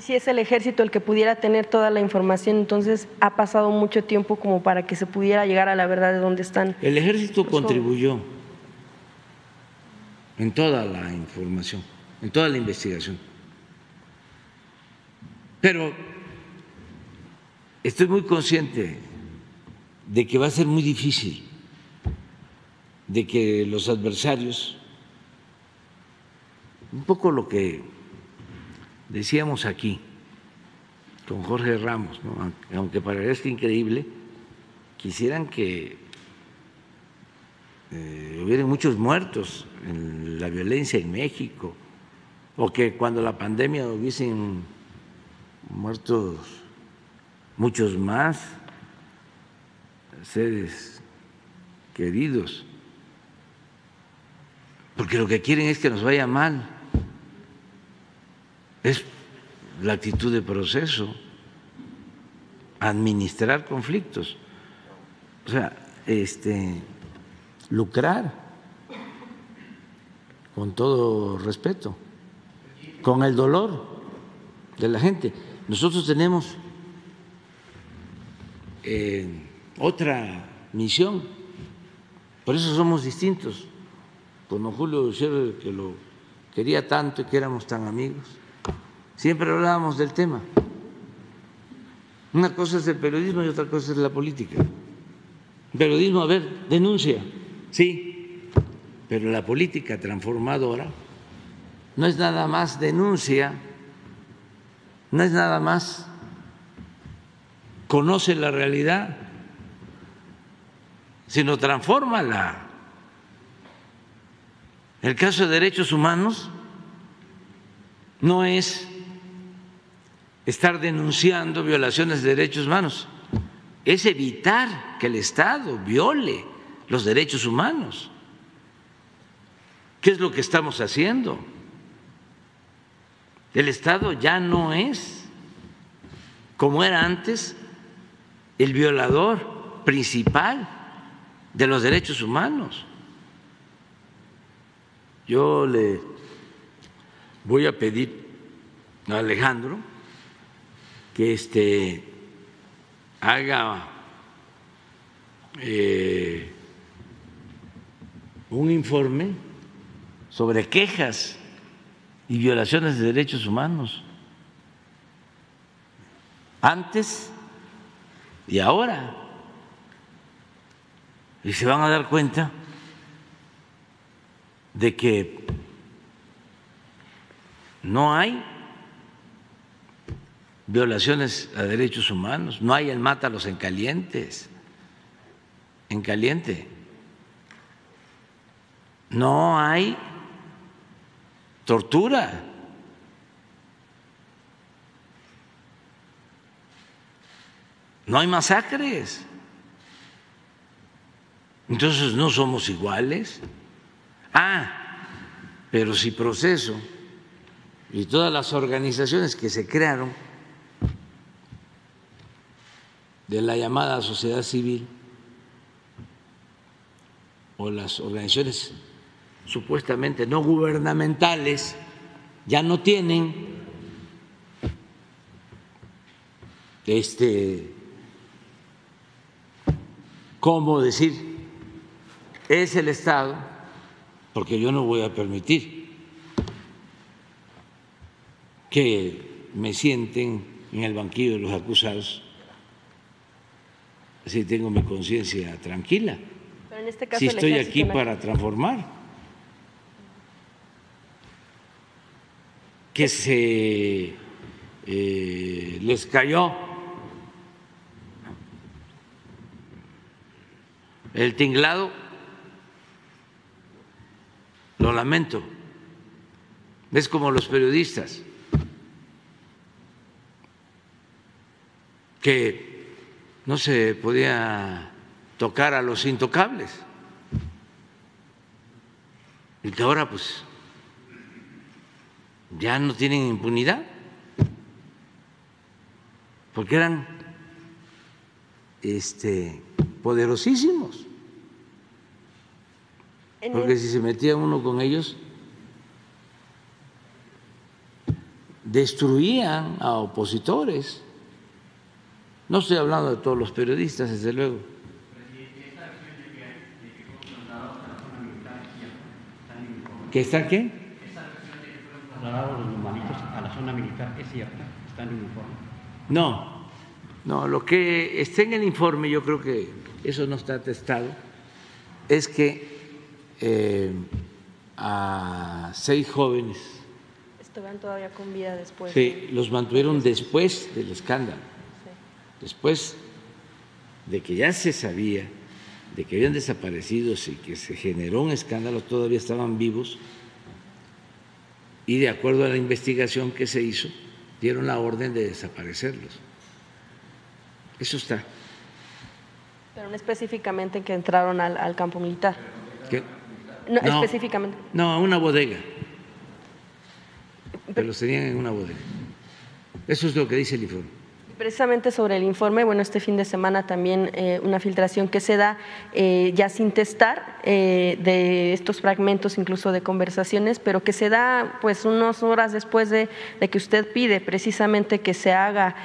Si es el ejército el que pudiera tener toda la información, entonces ha pasado mucho tiempo como para que se pudiera llegar a la verdad de dónde están. El ejército contribuyó en toda la información, en toda la investigación. Pero estoy muy consciente de que va a ser muy difícil, de que los adversarios, un poco lo que decíamos aquí con Jorge Ramos, aunque parezca increíble, quisieran que eh, hubiera muchos muertos en la violencia en México, o que cuando la pandemia hubiesen muertos muchos más seres queridos, porque lo que quieren es que nos vaya mal es la actitud de proceso, administrar conflictos, o sea, este, lucrar con todo respeto, con el dolor de la gente. Nosotros tenemos eh, otra misión, por eso somos distintos. Con Julio Scherer, que lo quería tanto y que éramos tan amigos Siempre hablábamos del tema. Una cosa es el periodismo y otra cosa es la política. Periodismo, a ver, denuncia, sí, pero la política transformadora no es nada más denuncia, no es nada más conoce la realidad, sino transforma El caso de derechos humanos no es estar denunciando violaciones de derechos humanos, es evitar que el Estado viole los derechos humanos. ¿Qué es lo que estamos haciendo? El Estado ya no es, como era antes, el violador principal de los derechos humanos. Yo le voy a pedir a Alejandro que este, haga eh, un informe sobre quejas y violaciones de derechos humanos antes y ahora. Y se van a dar cuenta de que no hay violaciones a derechos humanos, no hay el mátalos en calientes, en caliente. No hay tortura. No hay masacres. Entonces no somos iguales. Ah, pero si proceso y todas las organizaciones que se crearon de la llamada sociedad civil o las organizaciones supuestamente no gubernamentales ya no tienen este cómo decir es el Estado, porque yo no voy a permitir que me sienten en el banquillo de los acusados si tengo mi conciencia tranquila. Pero este si estoy aquí para transformar. Que se eh, les cayó el tinglado, lo lamento. Es como los periodistas que no se podía tocar a los intocables. Y que ahora pues ya no tienen impunidad, porque eran este, poderosísimos. Porque si se metía uno con ellos, destruían a opositores. No estoy hablando de todos los periodistas, desde luego. ¿Que está qué? a la zona militar es cierta, está en el informe. No, no, lo que está en el informe, yo creo que eso no está atestado, es que eh, a seis jóvenes. Estaban todavía con vida después. Sí, los mantuvieron después del escándalo. Después de que ya se sabía de que habían desaparecido y que se generó un escándalo, todavía estaban vivos y de acuerdo a la investigación que se hizo, dieron la orden de desaparecerlos. Eso está. Pero no específicamente que entraron al, campo militar. ¿Qué? No, específicamente. No, a una bodega. Pero los tenían en una bodega. Eso es lo que dice el informe. Precisamente sobre el informe, bueno, este fin de semana también eh, una filtración que se da eh, ya sin testar eh, de estos fragmentos, incluso de conversaciones, pero que se da pues unas horas después de, que usted pide precisamente que se haga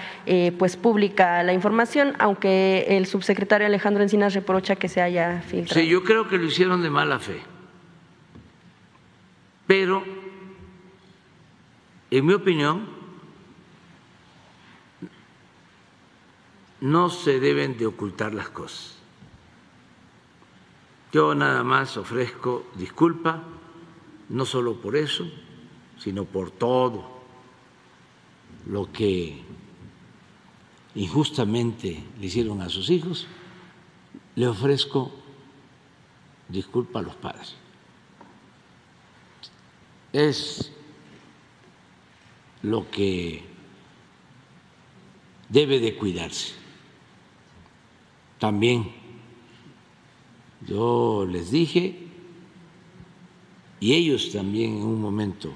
pues pública la información, aunque el subsecretario Alejandro Encinas reprocha que se haya filtrado. Sí, yo creo que lo hicieron de mala fe, pero en mi opinión no se deben de ocultar las cosas. Yo nada más ofrezco disculpa, no solo por eso, sino por todo lo que injustamente le hicieron a sus hijos, le ofrezco disculpa a los padres. Es lo que debe de cuidarse también yo les dije, y ellos también en un momento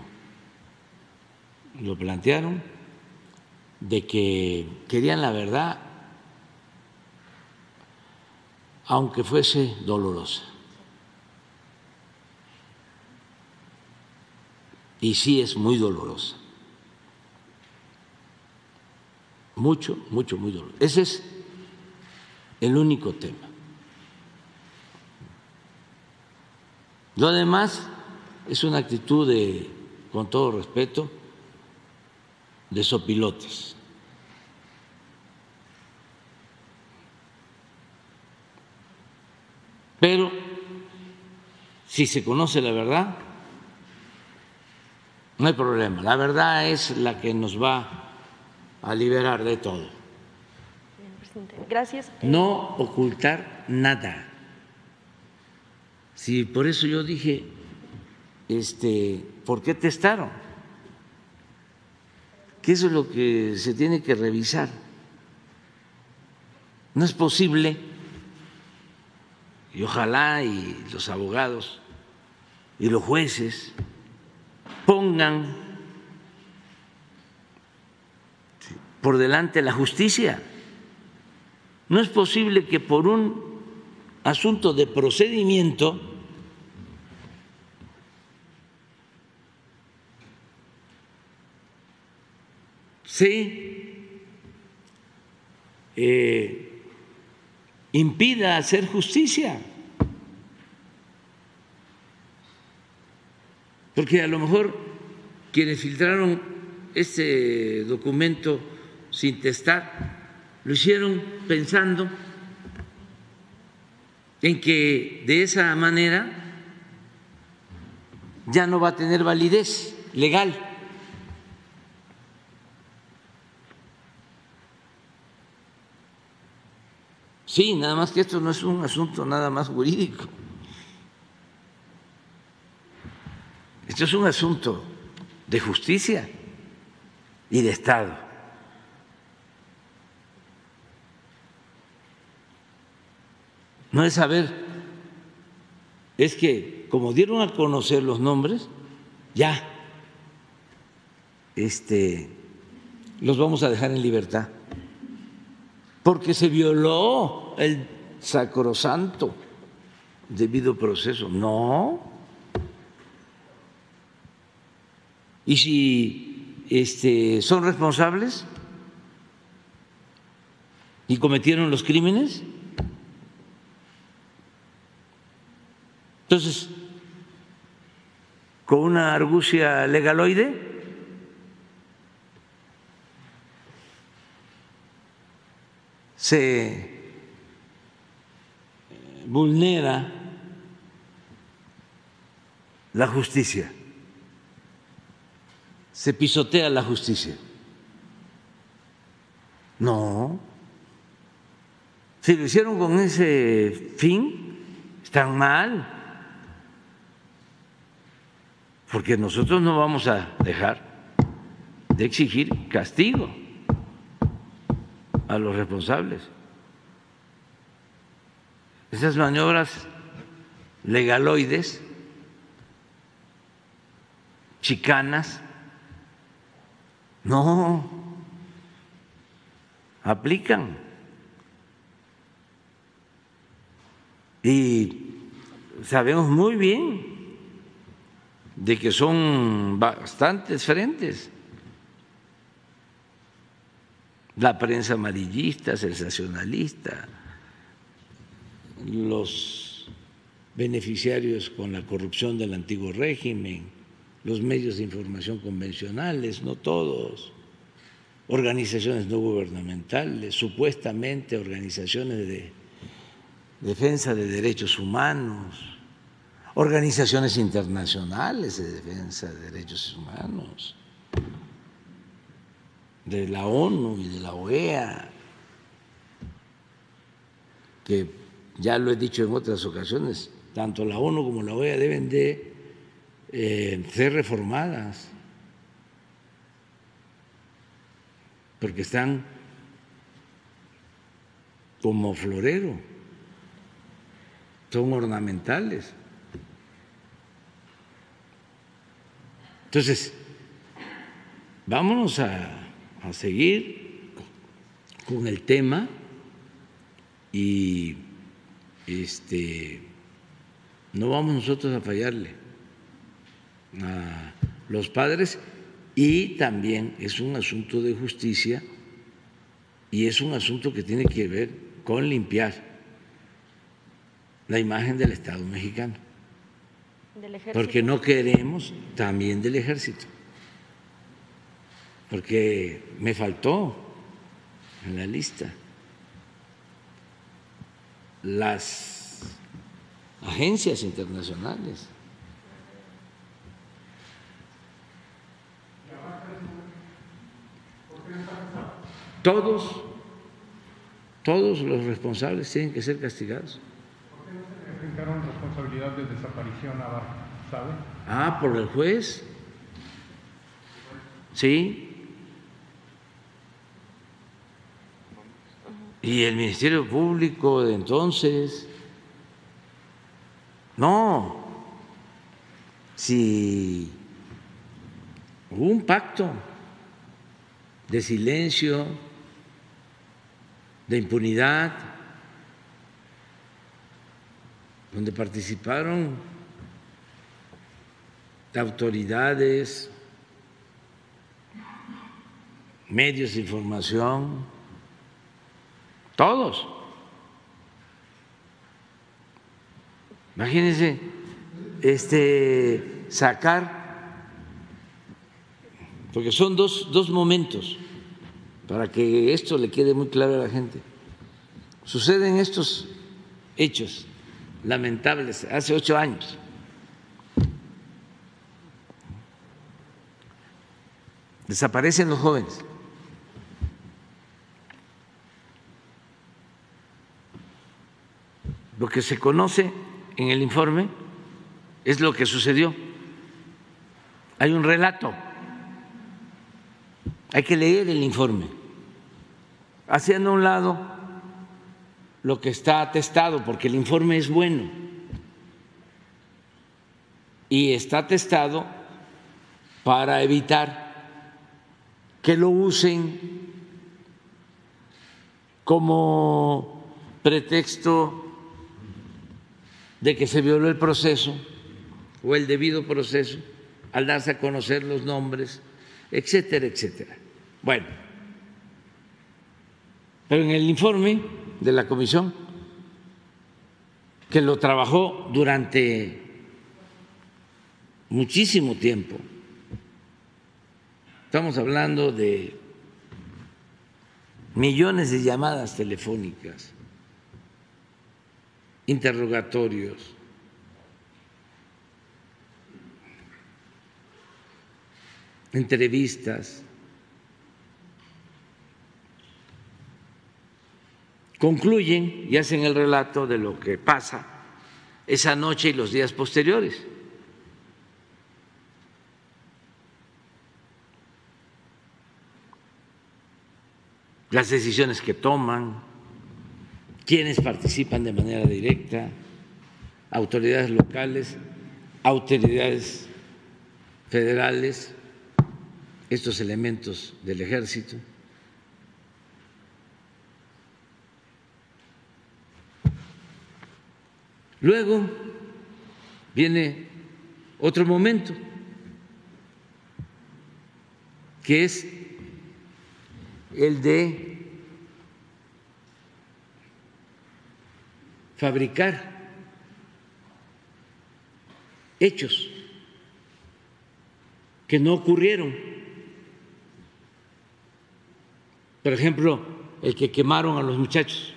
lo plantearon, de que querían la verdad, aunque fuese dolorosa. Y sí es muy dolorosa. Mucho, mucho, muy dolorosa. Ese es el único tema. Lo demás es una actitud de, con todo respeto, de sopilotes. Pero si se conoce la verdad, no hay problema. La verdad es la que nos va a liberar de todo. Gracias. No ocultar nada. Sí, por eso yo dije, este, ¿por qué testaron? Que eso es lo que se tiene que revisar. No es posible, y ojalá y los abogados y los jueces pongan por delante la justicia. No es posible que por un asunto de procedimiento se eh, impida hacer justicia. Porque a lo mejor quienes filtraron este documento sin testar lo hicieron pensando en que de esa manera ya no va a tener validez legal. Sí, nada más que esto no es un asunto nada más jurídico. Esto es un asunto de justicia y de Estado. No es saber, es que como dieron a conocer los nombres, ya este, los vamos a dejar en libertad, porque se violó el sacrosanto debido proceso. No. Y si este, son responsables y cometieron los crímenes. Entonces, con una argucia legaloide, se eh, vulnera la justicia, se pisotea la justicia. No, si lo hicieron con ese fin, están mal, porque nosotros no vamos a dejar de exigir castigo a los responsables. Esas maniobras legaloides, chicanas, no aplican. Y sabemos muy bien de que son bastantes frentes. La prensa amarillista, sensacionalista, los beneficiarios con la corrupción del antiguo régimen, los medios de información convencionales, no todos, organizaciones no gubernamentales, supuestamente organizaciones de defensa de derechos humanos, organizaciones internacionales de defensa de derechos humanos de la ONU y de la OEA, que ya lo he dicho en otras ocasiones, tanto la ONU como la OEA deben de eh, ser reformadas, porque están como florero, son ornamentales. Entonces, vámonos a a seguir con el tema y este no vamos nosotros a fallarle a los padres y también es un asunto de justicia y es un asunto que tiene que ver con limpiar la imagen del Estado mexicano. Porque no queremos también del ejército porque me faltó en la lista las agencias internacionales. Todos, todos los responsables tienen que ser castigados. ¿Por qué no se enfrentaron desaparición a ¿sabe? Ah, por el juez. Sí, y el Ministerio Público de entonces. No, si hubo un pacto de silencio, de impunidad, donde participaron autoridades, medios de información, todos. Imagínense este, sacar, porque son dos, dos momentos, para que esto le quede muy claro a la gente. Suceden estos hechos lamentables hace ocho años. Desaparecen los jóvenes. Lo que se conoce en el informe es lo que sucedió. Hay un relato. Hay que leer el informe. Haciendo un lado lo que está atestado, porque el informe es bueno. Y está atestado para evitar que lo usen como pretexto de que se violó el proceso o el debido proceso al darse a conocer los nombres etcétera, etcétera. Bueno, pero en el informe de la comisión, que lo trabajó durante muchísimo tiempo, estamos hablando de millones de llamadas telefónicas, interrogatorios, entrevistas, concluyen y hacen el relato de lo que pasa esa noche y los días posteriores. las decisiones que toman, quienes participan de manera directa, autoridades locales, autoridades federales, estos elementos del ejército. Luego viene otro momento, que es el de fabricar hechos que no ocurrieron. Por ejemplo, el que quemaron a los muchachos.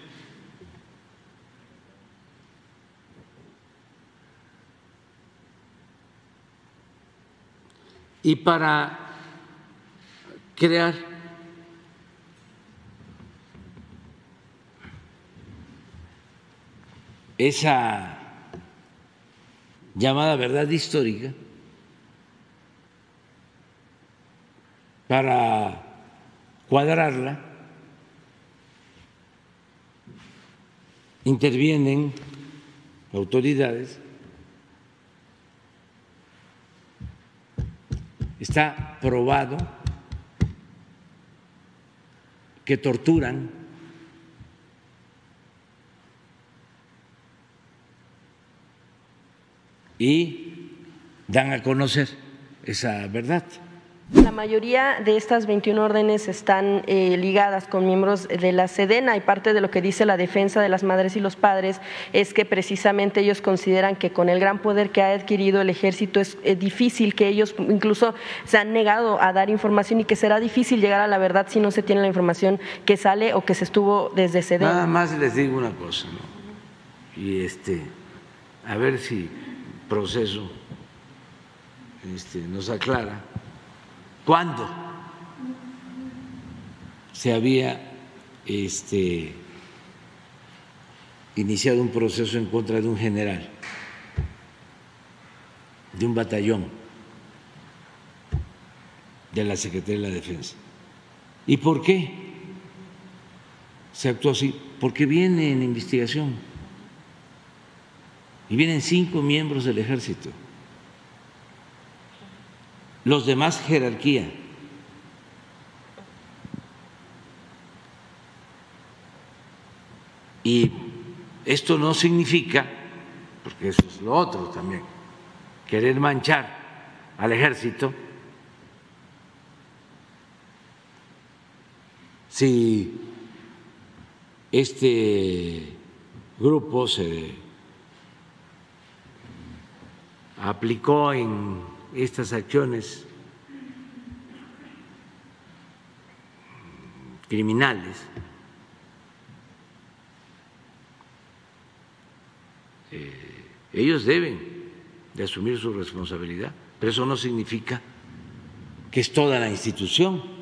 Y para crear. Esa llamada verdad histórica para cuadrarla intervienen autoridades, está probado que torturan y dan a conocer esa verdad. La mayoría de estas 21 órdenes están eh, ligadas con miembros de la Sedena y parte de lo que dice la defensa de las madres y los padres es que precisamente ellos consideran que con el gran poder que ha adquirido el ejército es difícil que ellos incluso se han negado a dar información y que será difícil llegar a la verdad si no se tiene la información que sale o que se estuvo desde Sedena. Nada más les digo una cosa, ¿no? Y este, a ver si proceso este, nos aclara cuándo se había este, iniciado un proceso en contra de un general, de un batallón de la Secretaría de la Defensa. ¿Y por qué se actuó así? Porque viene en investigación y vienen cinco miembros del ejército los demás jerarquía. Y esto no significa, porque eso es lo otro también, querer manchar al ejército si este grupo se aplicó en estas acciones criminales, eh, ellos deben de asumir su responsabilidad, pero eso no significa que es toda la institución.